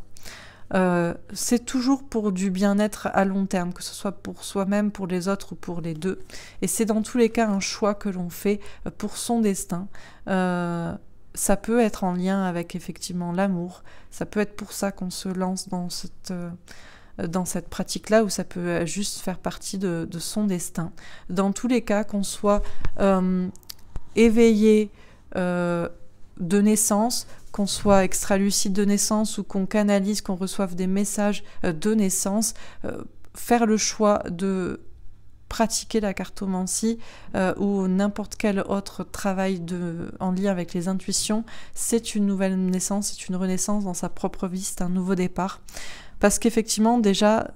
Euh, c'est toujours pour du bien-être à long terme, que ce soit pour soi-même, pour les autres ou pour les deux. Et c'est dans tous les cas un choix que l'on fait euh, pour son destin. ça peut être en lien avec effectivement l'amour. Ça peut être pour ça qu'on se lance dans cette dans cette pratique-là, où ça peut juste faire partie de, son destin. Dans tous les cas, qu'on soit euh, éveillé euh, de naissance, qu'on soit extra-lucide de naissance ou qu'on canalise, qu'on reçoive des messages euh, de naissance, faire le choix de pratiquer la cartomancie ou n'importe quel autre travail en lien avec les intuitions, c'est une nouvelle naissance, c'est une renaissance dans sa propre vie, c'est un nouveau départ. Parce qu'effectivement, déjà,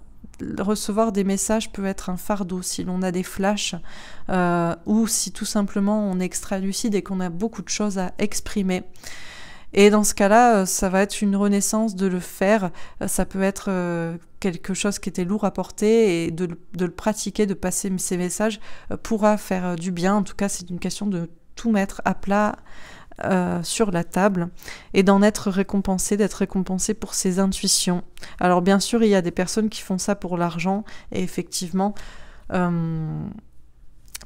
recevoir des messages peut être un fardeau si l'on a des flashs euh, ou si tout simplement on est extra lucide et qu'on a beaucoup de choses à exprimer. Et dans ce cas-là, euh, ça va être une renaissance de le faire. Euh, ça peut être quelque chose qui était lourd à porter et de, de le pratiquer, de passer ces messages pourra faire du bien. En tout cas, c'est une question de tout mettre à plat euh, sur la table et d'en être récompensé, d'être récompensé pour ses intuitions. Alors bien sûr, il y a des personnes qui font ça pour l'argent et effectivement, euh,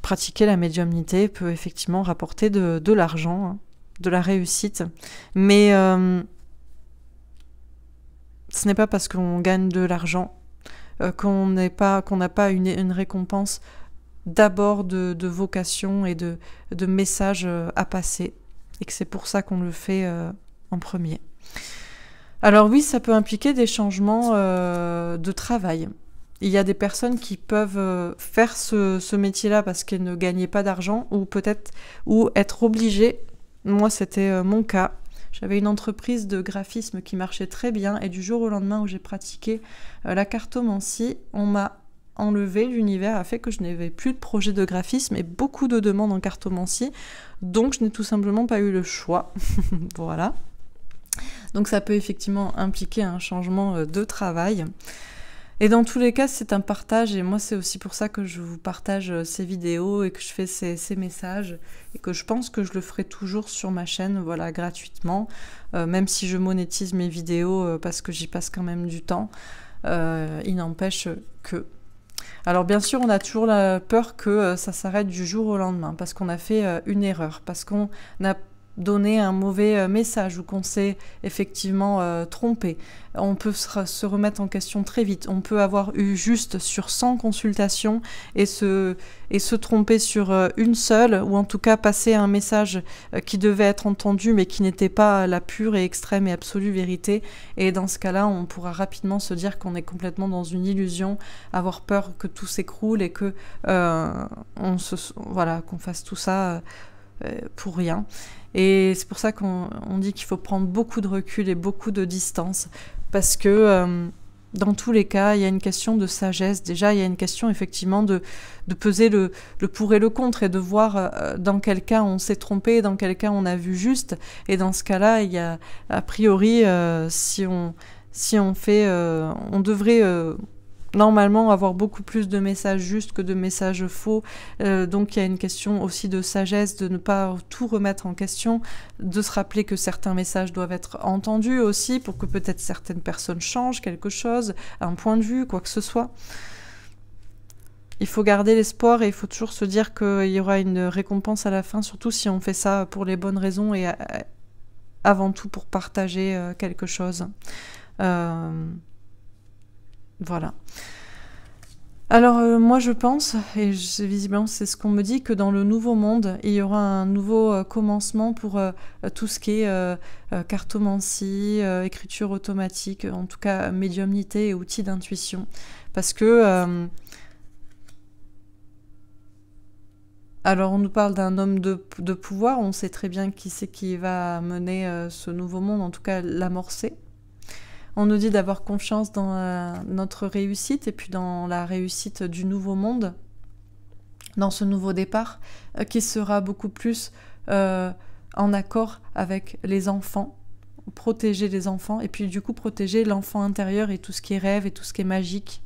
pratiquer la médiumnité peut effectivement rapporter de, l'argent, hein, de la réussite. Mais euh, ce n'est pas parce qu'on gagne de l'argent qu'on n'est pas, n'a pas une, récompense d'abord de, vocation et de, de message à passer, et que c'est pour ça qu'on le fait en premier. Alors oui, ça peut impliquer des changements de travail. Il y a des personnes qui peuvent faire ce, ce métier-là parce qu'elles ne gagnaient pas d'argent ou peut-être ou être obligées. Moi, c'était mon cas j'avais une entreprise de graphisme qui marchait très bien et du jour au lendemain où j'ai pratiqué euh, la cartomancie, on m'a enlevé, l'univers a fait que je n'avais plus de projet de graphisme et beaucoup de demandes en cartomancie, donc je n'ai tout simplement pas eu le choix. voilà. Donc ça peut effectivement impliquer un changement euh, de travail. Et dans tous les cas, c'est un partage, et moi c'est aussi pour ça que je vous partage euh, ces vidéos et que je fais ces, messages, et que je pense que je le ferai toujours sur ma chaîne, voilà, gratuitement, euh, même si je monétise mes vidéos parce que j'y passe quand même du temps, il n'empêche que... Alors bien sûr, on a toujours la peur que ça s'arrête du jour au lendemain, parce qu'on a fait une erreur, parce qu'on a donner un mauvais euh, message ou qu'on s'est effectivement euh, trompé. On peut se, remettre en question très vite. On peut avoir eu juste sur 100 consultations et se, et se tromper sur euh, une seule, ou en tout cas passer un message qui devait être entendu mais qui n'était pas la pure et extrême et absolue vérité. Et dans ce cas-là, on pourra rapidement se dire qu'on est complètement dans une illusion, avoir peur que tout s'écroule et que on se, voilà, qu'on fasse tout ça pour rien. Et c'est pour ça qu'on dit qu'il faut prendre beaucoup de recul et beaucoup de distance, parce que euh, dans tous les cas, il y a une question de sagesse. Déjà, il y a une question effectivement de, de peser le, le, pour et le contre et de voir euh, dans quel cas on s'est trompé, dans quel cas on a vu juste. Et dans ce cas-là, il y a a priori, euh, si on si on fait, on devrait normalement avoir beaucoup plus de messages justes que de messages faux. Euh, donc il y a une question aussi de sagesse, de ne pas tout remettre en question, de se rappeler que certains messages doivent être entendus aussi pour que peut-être certaines personnes changent quelque chose, un point de vue, quoi que ce soit. Il faut garder l'espoir et il faut toujours se dire qu'il y aura une récompense à la fin, surtout si on fait ça pour les bonnes raisons et euh, avant tout pour partager euh, quelque chose. Voilà. Alors euh, moi je pense, et visiblement c'est ce qu'on me dit, que dans le nouveau monde, il y aura un nouveau euh, commencement pour euh, tout ce qui est cartomancie, écriture automatique, en tout cas médiumnité et outils d'intuition. Parce que... alors on nous parle d'un homme de, pouvoir, on sait très bien qui c'est qui va mener ce nouveau monde, en tout cas l'amorcer. On nous dit d'avoir confiance dans euh, notre réussite et puis dans la réussite du nouveau monde, dans ce nouveau départ, euh, qui sera beaucoup plus euh, en accord avec les enfants, protéger les enfants et puis du coup protéger l'enfant intérieur et tout ce qui est rêve et tout ce qui est magique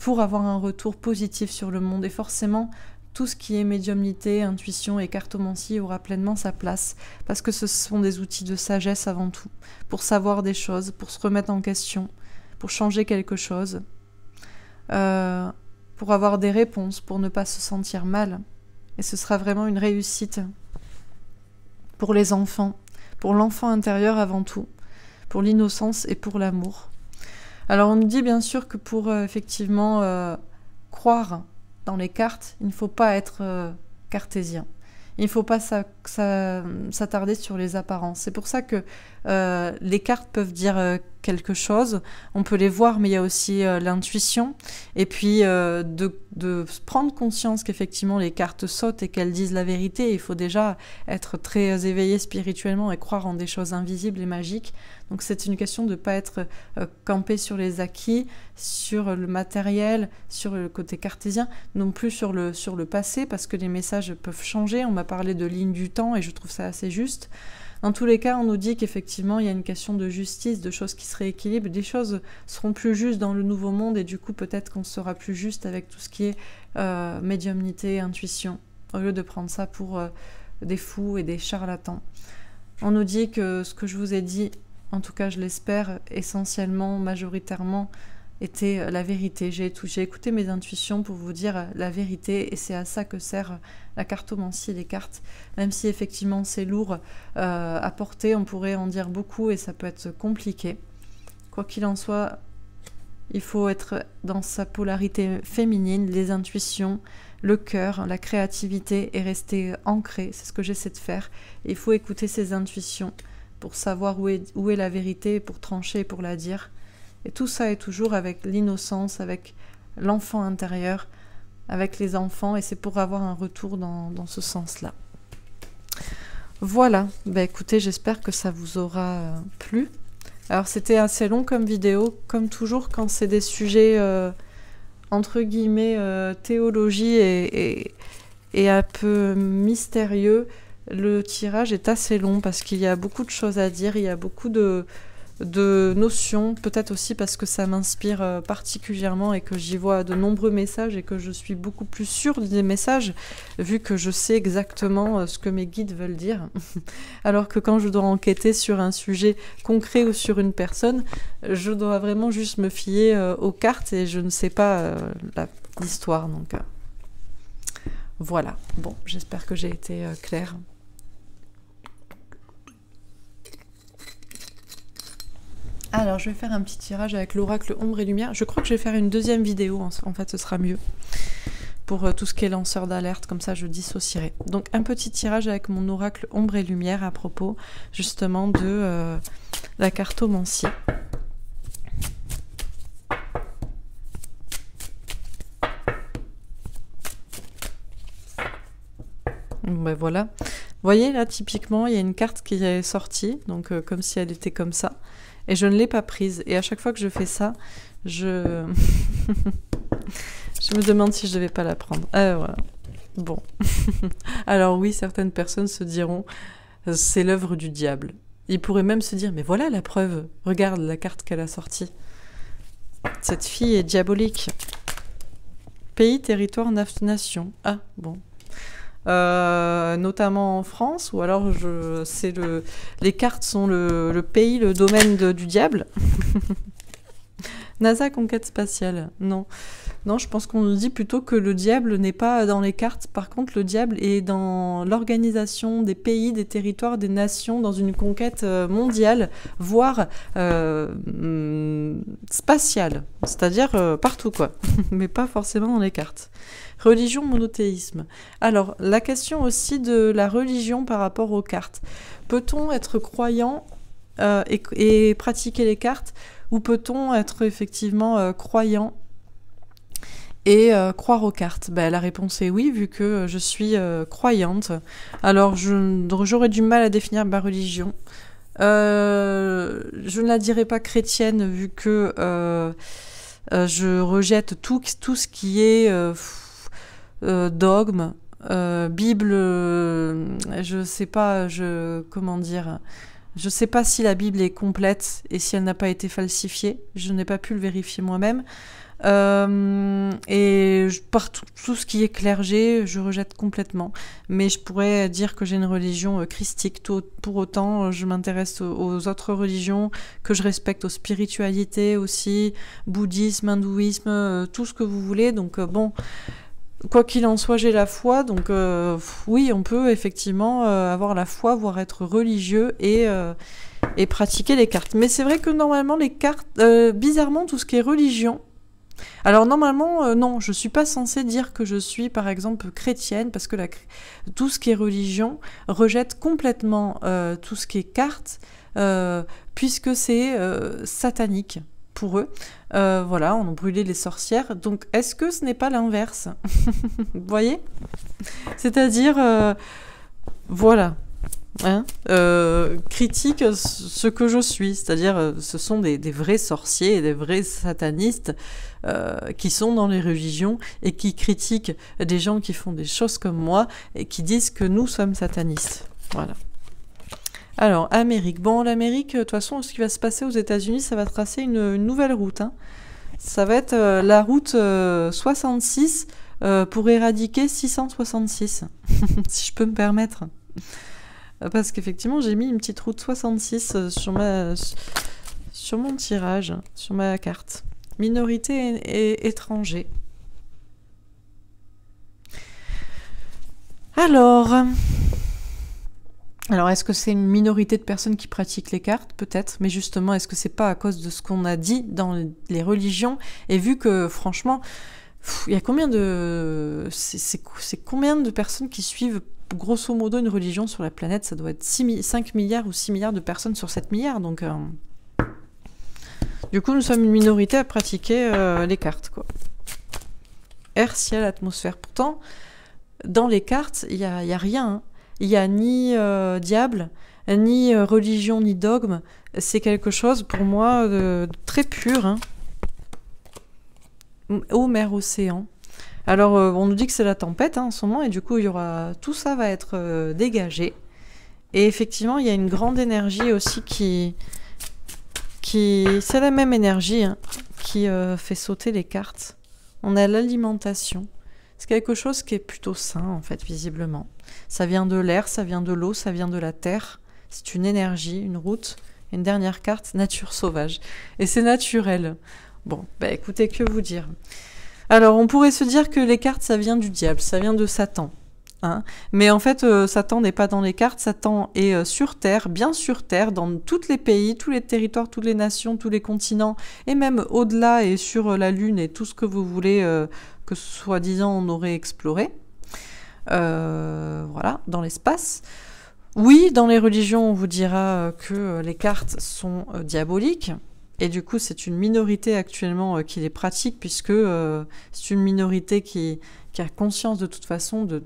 pour avoir un retour positif sur le monde. Et forcément, tout ce qui est médiumnité, intuition et cartomancie aura pleinement sa place, parce que ce sont des outils de sagesse avant tout, pour savoir des choses, pour se remettre en question, pour changer quelque chose, euh, pour avoir des réponses, pour ne pas se sentir mal. Et ce sera vraiment une réussite pour les enfants, pour l'enfant intérieur avant tout, pour l'innocence et pour l'amour. Alors on nous dit bien sûr que pour euh, effectivement euh, croire dans les cartes, il ne faut pas être euh, cartésien. Il ne faut pas s'attarder sur les apparences. C'est pour ça que euh, les cartes peuvent dire euh, quelque chose, on peut les voir, mais il y a aussi l'intuition. Et puis de, prendre conscience qu'effectivement les cartes sautent et qu'elles disent la vérité. Il faut déjà être très éveillé spirituellement et croire en des choses invisibles et magiques donc c'est une question de ne pas être euh, campé sur les acquis, sur le matériel, sur le côté cartésien, non plus sur le, sur le passé, parce que les messages peuvent changer. On m'a parlé de ligne du temps et je trouve ça assez juste. Dans tous les cas, on nous dit qu'effectivement, il y a une question de justice, de choses qui se rééquilibrent. Des choses seront plus justes dans le nouveau monde et du coup, peut-être qu'on sera plus juste avec tout ce qui est euh, médiumnité, intuition, au lieu de prendre ça pour euh, des fous et des charlatans. On nous dit que ce que je vous ai dit en tout cas je l'espère, essentiellement, majoritairement, était euh, la vérité. J'ai écouté mes intuitions pour vous dire euh, la vérité et c'est à ça que sert euh, la cartomancie, les cartes. Même si effectivement c'est lourd à porter, on pourrait en dire beaucoup et ça peut être compliqué. Quoi qu'il en soit, Il faut être dans sa polarité féminine, les intuitions, le cœur, la créativité et rester ancré. C'est ce que j'essaie de faire. Il faut écouter ses intuitions pour savoir où est, où est la vérité, pour trancher, pour la dire. Et tout ça est toujours avec l'innocence, avec l'enfant intérieur, avec les enfants, et c'est pour avoir un retour dans, ce sens-là. Voilà, bah écoutez, j'espère que ça vous aura euh, plu. Alors c'était assez long comme vidéo, comme toujours quand c'est des sujets euh, entre guillemets euh, théologie et, un peu mystérieux, le tirage est assez long parce qu'il y a beaucoup de choses à dire, il y a beaucoup de, de notions, peut-être aussi parce que ça m'inspire euh, particulièrement et que j'y vois de nombreux messages et que je suis beaucoup plus sûre des messages vu que je sais exactement euh, ce que mes guides veulent dire. Alors que quand je dois enquêter sur un sujet concret ou sur une personne, je dois vraiment juste me fier euh, aux cartes et je ne sais pas l'histoire. Donc voilà, bon, j'espère que j'ai été claire. Alors, je vais faire un petit tirage avec l'oracle ombre et lumière. Je crois que je vais faire une deuxième vidéo, en fait, ce sera mieux. Pour euh, tout ce qui est lanceur d'alerte, comme ça je dissocierai. Donc, un petit tirage avec mon oracle ombre et lumière à propos, justement, de euh, la cartomancie. Ben voilà. Vous voyez là, typiquement, il y a une carte qui est sortie, donc euh, comme si elle était comme ça et je ne l'ai pas prise. Et à chaque fois que je fais ça, je, je me demande si je ne devais pas la prendre. Ah, voilà. Bon. Alors oui, certaines personnes se diront, c'est l'œuvre du diable. Ils pourraient même se dire, mais voilà la preuve, regarde la carte qu'elle a sortie. Cette fille est diabolique. Pays, territoire, nation. Ah, bon. Euh, notamment en France, ou alors je, c'est le, les cartes sont le, pays, le domaine du diable. NASA conquête spatiale, non. Non, je pense qu'on nous dit plutôt que le diable n'est pas dans les cartes. Par contre, le diable est dans l'organisation des pays, des territoires, des nations, dans une conquête euh, mondiale, voire euh, mm, spatiale. C'est-à-dire partout, quoi. Mais pas forcément dans les cartes. Religion, monothéisme. Alors, la question aussi de la religion par rapport aux cartes. Peut-on être croyant euh, et, pratiquer les cartes ou peut-on être effectivement euh, croyant et euh, croire aux cartes ben, La réponse est oui, vu que je suis croyante. Alors, j'aurais du mal à définir ma religion. je ne la dirais pas chrétienne, vu que je rejette tout, tout ce qui est euh, dogme, euh, Bible, euh, je sais pas, je comment dire, je sais pas si la Bible est complète et si elle n'a pas été falsifiée. Je n'ai pas pu le vérifier moi-même. Et je, par tout, ce qui est clergé, je rejette complètement. Mais je pourrais dire que j'ai une religion christique. Tout, pour autant, je m'intéresse aux, autres religions, que je respecte aux spiritualités aussi, bouddhisme, hindouisme, tout ce que vous voulez. Donc bon, quoi qu'il en soit, j'ai la foi, donc euh, oui, on peut effectivement euh, avoir la foi, voire être religieux et, euh, et pratiquer les cartes. Mais c'est vrai que normalement, les cartes, bizarrement, tout ce qui est religion, alors normalement, non, je suis pas censée dire que je suis, par exemple, chrétienne, parce que tout ce qui est religion rejette complètement tout ce qui est cartes, puisque c'est satanique pour eux. Euh, voilà, on a brûlé les sorcières. Donc, est-ce que ce n'est pas l'inverse? Vous voyez? C'est-à-dire, euh, voilà, hein, euh, critique ce que je suis. C'est-à-dire, ce sont des, vrais sorciers et des vrais satanistes qui sont dans les religions et qui critiquent des gens qui font des choses comme moi et qui disent que nous sommes satanistes. Voilà. Alors, Amérique. Bon, l'Amérique, de toute façon, ce qui va se passer aux États-Unis, ça va tracer une, nouvelle route. Hein. Ça va être euh, la route 66 euh, euh, pour éradiquer 666, si je peux me permettre. Parce qu'effectivement, j'ai mis une petite route 66 sur, ma, sur mon tirage, sur ma carte. Minorité et étranger. Alors, Alors, est-ce que c'est une minorité de personnes qui pratiquent les cartes? Peut-être, mais justement, est-ce que c'est pas à cause de ce qu'on a dit dans les religions? Et vu que, franchement, il y a combien de. C'est combien de personnes qui suivent, grosso modo, une religion sur la planète? Ça doit être 5 milliards ou 6 milliards de personnes sur 7 milliards, donc. Euh, du coup, nous sommes une minorité à pratiquer euh, les cartes, quoi. Air, ciel, atmosphère. Pourtant, dans les cartes, il n'y a, y a rien. Hein. Il n'y a ni euh, diable, ni religion, ni dogme. C'est quelque chose pour moi de très pur. Hein. Eau, mer, océan. Alors, euh, on nous dit que c'est la tempête hein, en ce moment, et du coup, il y aura tout ça va être dégagé. Et effectivement, il y a une grande énergie aussi qui, qui, c'est la même énergie hein, qui fait sauter les cartes. On a l'alimentation. C'est quelque chose qui est plutôt sain, en fait, visiblement. Ça vient de l'air, ça vient de l'eau, ça vient de la terre. C'est une énergie, une route. Une dernière carte, nature sauvage. Et c'est naturel. Bon, bah écoutez, que vous dire? Alors, on pourrait se dire que les cartes, ça vient du diable, ça vient de Satan. Hein Mais en fait, euh, Satan n'est pas dans les cartes, Satan est euh, sur Terre, bien sur Terre, dans tous les pays, tous les territoires, toutes les nations, tous les continents, et même au-delà et sur euh, la Lune et tout ce que vous voulez que soi-disant on aurait exploré. voilà, dans l'espace. Oui, dans les religions, on vous dira que les cartes sont diaboliques. Et du coup, c'est une minorité actuellement qui les pratique, puisque c'est une minorité qui, qui, a conscience de toute façon de,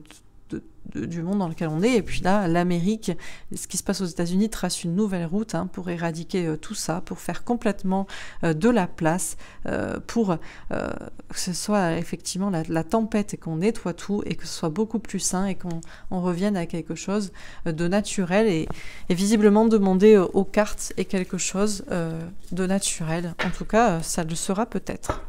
du monde dans lequel on est. Et puis là, l'Amérique, ce qui se passe aux États-Unis, trace une nouvelle route hein, pour éradiquer euh, tout ça, pour faire complètement euh, de la place, euh, pour que ce soit effectivement la, tempête et qu'on nettoie tout et que ce soit beaucoup plus sain et qu'on revienne à quelque chose de naturel. Et, et visiblement, demander aux cartes est quelque chose de naturel. En tout cas, ça le sera peut-être.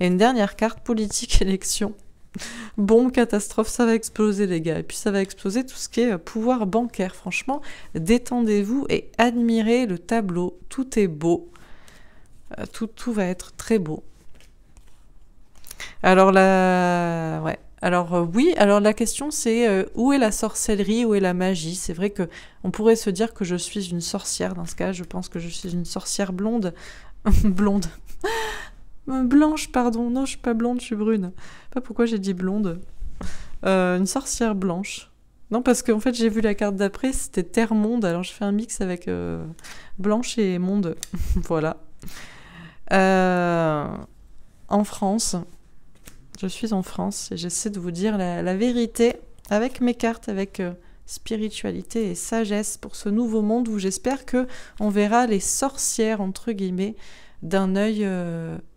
Et une dernière carte, politique élection. Bombe, catastrophe, ça va exploser les gars. Et puis ça va exploser tout ce qui est euh, pouvoir bancaire. Franchement, détendez-vous et admirez le tableau. Tout est beau. Euh, tout, va être très beau. Alors la... Ouais. Alors euh, oui, alors la question c'est où est la sorcellerie, où est la magie? C'est vrai que on pourrait se dire que je suis une sorcière dans ce cas, je pense que je suis une sorcière blonde. blonde. Euh, blanche, pardon. Non, je suis pas blonde, je suis brune. Pas pourquoi j'ai dit blonde. Euh, une sorcière blanche. Non, parce qu'en fait, j'ai vu la carte d'après, c'était Terre-Monde, alors je fais un mix avec euh, blanche et monde. voilà. en France, je suis en France et j'essaie de vous dire la, vérité avec mes cartes, avec spiritualité et sagesse pour ce nouveau monde où j'espère que on verra les sorcières, entre guillemets, d'un œil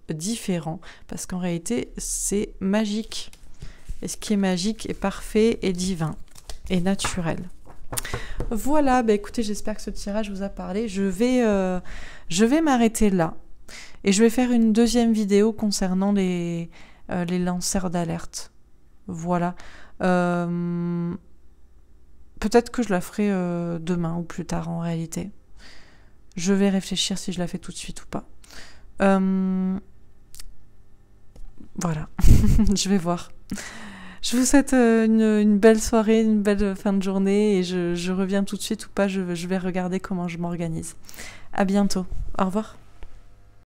différent, parce qu'en réalité, c'est magique. Et ce qui est magique est parfait et divin et naturel. Voilà, bah écoutez, j'espère que ce tirage vous a parlé. Je vais, euh, je vais m'arrêter là. Et je vais faire une deuxième vidéo concernant les, euh, lanceurs d'alerte. Voilà. Euh, peut-être que je la ferai demain ou plus tard en réalité. Je vais réfléchir si je la fais tout de suite ou pas. Voilà, je vais voir. Je vous souhaite euh, une, belle soirée, une belle fin de journée et je, reviens tout de suite ou pas, je, je vais regarder comment je m'organise. À bientôt. Au revoir.